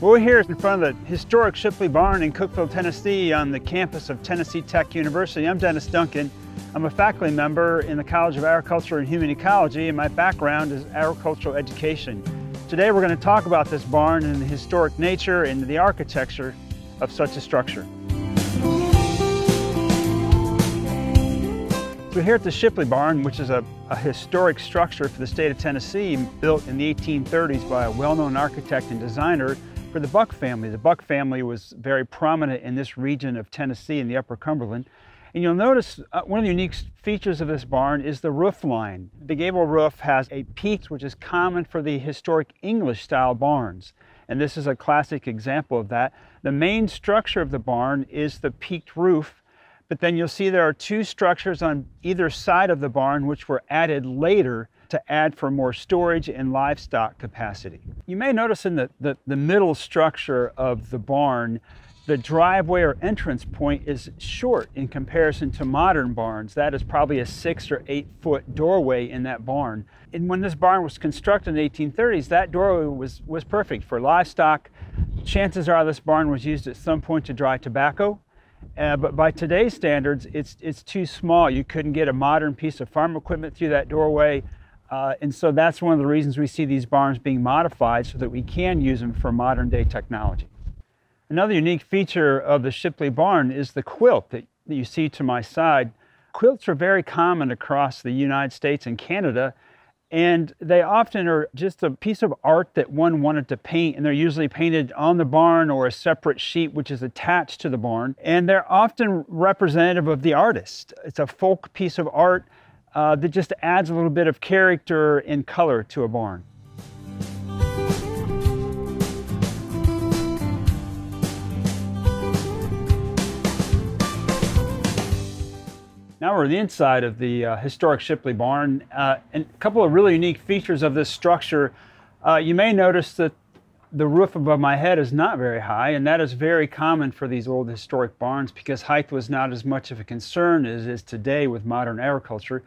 Well, we're here in front of the historic Shipley Barn in Cookeville, Tennessee on the campus of Tennessee Tech University. I'm Dennis Duncan. I'm a faculty member in the College of Agriculture and Human Ecology and my background is agricultural education. Today we're going to talk about this barn and the historic nature and the architecture of such a structure. So here at the Shipley Barn, which is a, a, historic structure for the state of Tennessee, built in the 1830s by a well-known architect and designer for the Buck family. The Buck family was very prominent in this region of Tennessee in the Upper Cumberland. And you'll notice uh, one of the unique features of this barn is the roof line. The gable roof has a peak which is common for the historic English style barns. And this is a classic example of that. The main structure of the barn is the peaked roof, but then you'll see there are two structures on either side of the barn which were added later to add for more storage and livestock capacity. You may notice in the, the, the middle structure of the barn, the driveway or entrance point is short in comparison to modern barns. That is probably a six or eight foot doorway in that barn. And when this barn was constructed in the 1830s, that doorway was, was perfect for livestock. Chances are this barn was used at some point to dry tobacco. Uh, but by today's standards, it's, it's too small. You couldn't get a modern piece of farm equipment through that doorway. Uh, and so that's one of the reasons we see these barns being modified so that we can use them for modern day technology. Another unique feature of the Shipley barn is the quilt that, that you see to my side. Quilts are very common across the United States and Canada, and they often are just a piece of art that one wanted to paint, and they're usually painted on the barn or a separate sheet which is attached to the barn. And they're often representative of the artist. It's a folk piece of art uh, that just adds a little bit of character and color to a barn. Now we're on the inside of the uh, historic Shipley barn, uh, and a couple of really unique features of this structure. Uh, you may notice that the roof above my head is not very high, and that is very common for these old historic barns because height was not as much of a concern as is today with modern agriculture.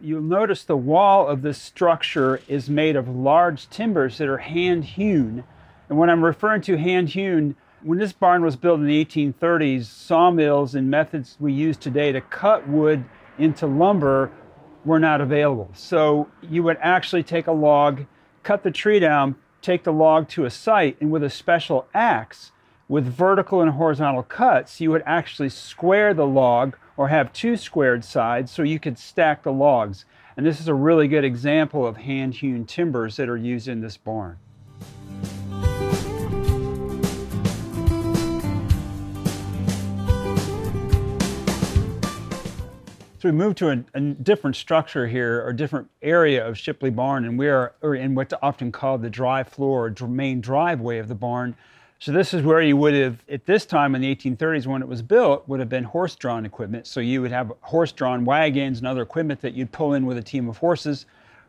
You'll notice the wall of this structure is made of large timbers that are hand hewn. And when I'm referring to hand hewn, when this barn was built in the 1830s, sawmills and methods we use today to cut wood into lumber were not available. So you would actually take a log, cut the tree down, take the log to a site, and with a special axe with vertical and horizontal cuts, you would actually square the log or have two squared sides so you could stack the logs. And this is a really good example of hand-hewn timbers that are used in this barn. So we moved to a, a, different structure here, or different area of Shipley Barn, and we are in what's often called the dry floor, or main driveway of the barn. So this is where you would have, at this time in the 1830s when it was built, would have been horse-drawn equipment. So you would have horse-drawn wagons and other equipment that you'd pull in with a team of horses.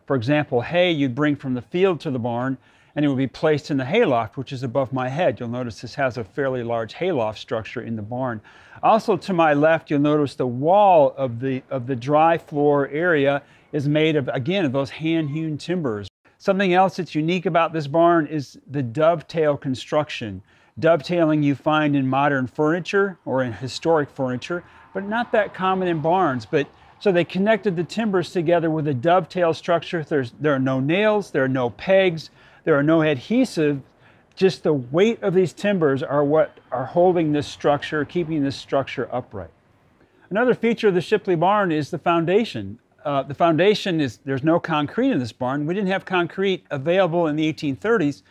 For example, hay you'd bring from the field to the barn, and it will be placed in the hayloft, which is above my head. You'll notice this has a fairly large hayloft structure in the barn. Also to my left, you'll notice the wall of the, of the dry floor area is made of, again, of those hand-hewn timbers. Something else that's unique about this barn is the dovetail construction. Dovetailing you find in modern furniture or in historic furniture, but not that common in barns. But so they connected the timbers together with a dovetail structure. There's, there are no nails, there are no pegs, there are no adhesive, just the weight of these timbers are what are holding this structure, keeping this structure upright. Another feature of the Shipley barn is the foundation. Uh, the foundation is, there's no concrete in this barn. We didn't have concrete available in the 1830s,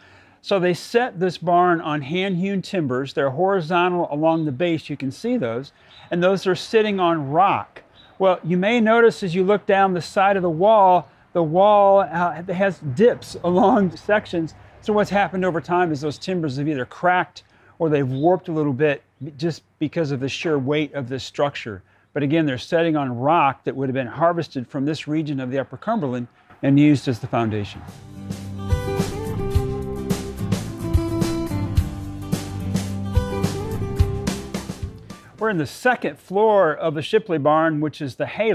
so they set this barn on hand-hewn timbers. They're horizontal along the base, you can see those, and those are sitting on rock. Well, you may notice as you look down the side of the wall, the wall uh, has dips along sections. So what's happened over time is those timbers have either cracked or they've warped a little bit just because of the sheer weight of this structure. But again, they're setting on rock that would have been harvested from this region of the Upper Cumberland and used as the foundation. We're in the second floor of the Shipley barn, which is the hay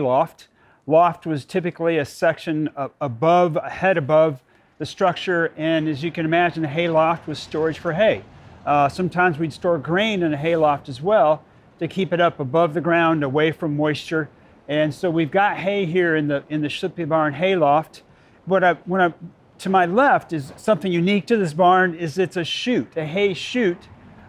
loft. Was typically a section above, a head above the structure, and as you can imagine, the hay loft was storage for hay. Uh, sometimes we'd store grain in a hay loft as well to keep it up above the ground, away from moisture. And so we've got hay here in the in the Shipley Barn hay loft. What I when I to my left is something unique to this barn is it's a chute, a hay chute,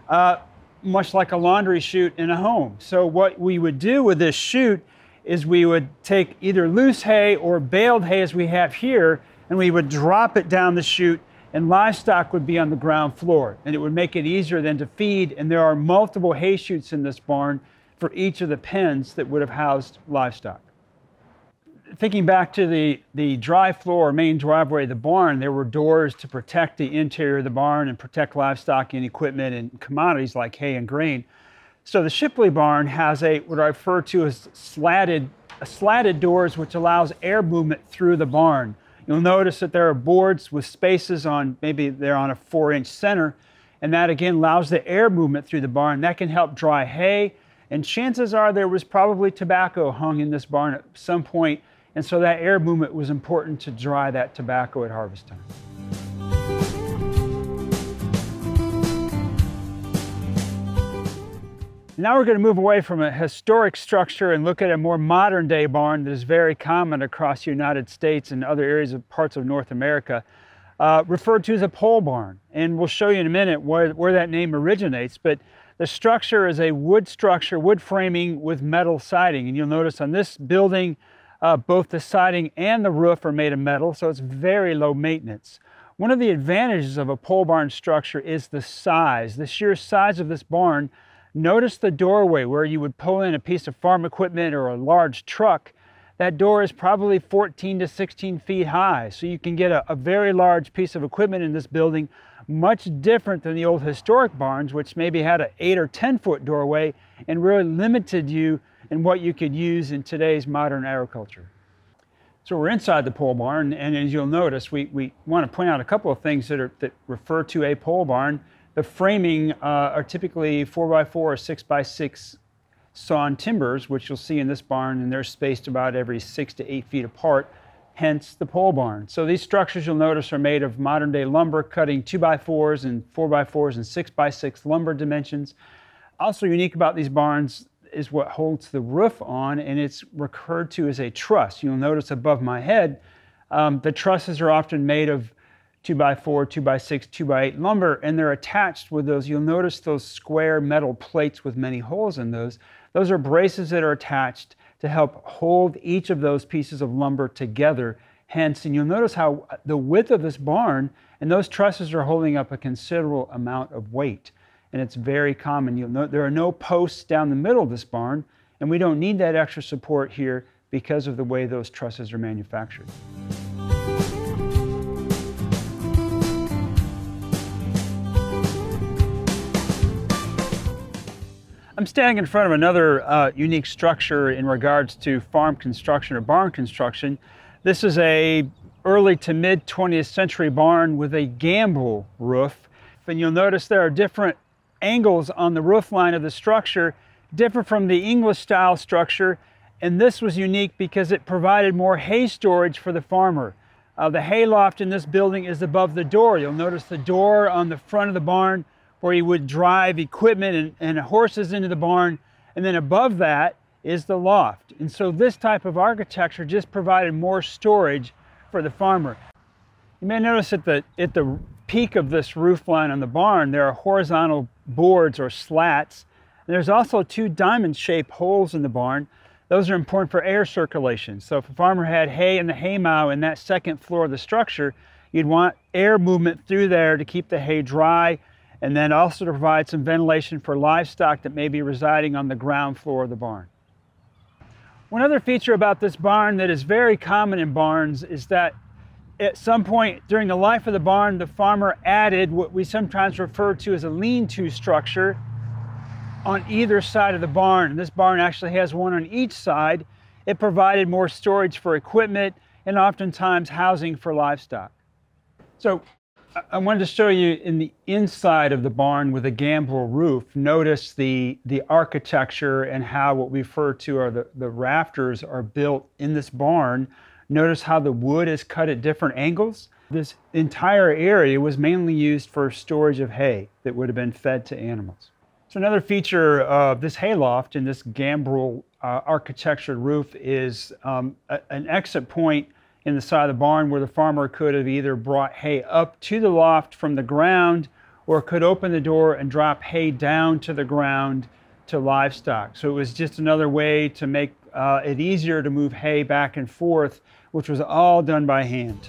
uh, much like a laundry chute in a home. So what we would do with this chute is we would take either loose hay or baled hay as we have here, and we would drop it down the chute and livestock would be on the ground floor and it would make it easier then to feed and there are multiple hay chutes in this barn for each of the pens that would have housed livestock thinking back to the, the dry floor, main driveway of the barn, there were doors to protect the interior of the barn and protect livestock and equipment and commodities like hay and grain. So the Shipley barn has a what I refer to as slatted, slatted doors, which allows air movement through the barn. You'll notice that there are boards with spaces on, maybe they're on a four inch center, and that again allows the air movement through the barn. That can help dry hay, and chances are there was probably tobacco hung in this barn at some point and so that air movement was important to dry that tobacco at harvest time. Now we're going to move away from a historic structure and look at a more modern day barn that is very common across the United States and other areas of parts of North America, uh, referred to as a pole barn. And we'll show you in a minute where, where that name originates. But the structure is a wood structure, wood framing with metal siding. And you'll notice on this building, uh, both the siding and the roof are made of metal, so it's very low maintenance. One of the advantages of a pole barn structure is the size, the sheer size of this barn. Notice the doorway where you would pull in a piece of farm equipment or a large truck. That door is probably 14 to 16 feet high, so you can get a, a very large piece of equipment in this building, much different than the old historic barns, which maybe had an 8 or 10 foot doorway and really limited you in what you could use in today's modern agriculture. So we're inside the pole barn, and as you'll notice, we, we want to point out a couple of things that, are, that refer to a pole barn. The framing uh, are typically 4x4 or 6x6 sawn timbers, which you'll see in this barn, and they're spaced about every six to eight feet apart, hence the pole barn. So these structures you'll notice are made of modern day lumber, cutting 2x4s and 4x4s and 6x6 lumber dimensions. Also unique about these barns, is what holds the roof on, and it's referred to as a truss. You'll notice above my head, um, the trusses are often made of 2x4, two by six, two by eight lumber, and they're attached with those. You'll notice those square metal plates with many holes in those. Those are braces that are attached to help hold each of those pieces of lumber together. Hence, and you'll notice how the width of this barn and those trusses are holding up a considerable amount of weight and it's very common. You'll know there are no posts down the middle of this barn, and we don't need that extra support here because of the way those trusses are manufactured. I'm standing in front of another uh, unique structure in regards to farm construction or barn construction. This is a early to mid 20th century barn with a gambrel roof. And you'll notice there are different angles on the roof line of the structure different from the English style structure and this was unique because it provided more hay storage for the farmer. Uh, the hay loft in this building is above the door. You'll notice the door on the front of the barn where you would drive equipment and, and horses into the barn and then above that is the loft. And so this type of architecture just provided more storage for the farmer. You may notice at the, at the peak of this roof line on the barn, there are horizontal boards or slats. There's also two diamond-shaped holes in the barn. Those are important for air circulation. So if a farmer had hay in the haymow in that second floor of the structure, you'd want air movement through there to keep the hay dry and then also to provide some ventilation for livestock that may be residing on the ground floor of the barn. One other feature about this barn that is very common in barns is that at some point during the life of the barn, the farmer added what we sometimes refer to as a lean-to structure on either side of the barn. And this barn actually has one on each side. It provided more storage for equipment and oftentimes housing for livestock. So I wanted to show you in the inside of the barn with a gambrel roof. Notice the, the architecture and how what we refer to are the, the rafters are built in this barn Notice how the wood is cut at different angles. This entire area was mainly used for storage of hay that would have been fed to animals. So another feature of this hayloft and this gambrel uh, roof is um, a, an exit point in the side of the barn where the farmer could have either brought hay up to the loft from the ground or could open the door and drop hay down to the ground to livestock. So it was just another way to make uh, it easier to move hay back and forth, which was all done by hand.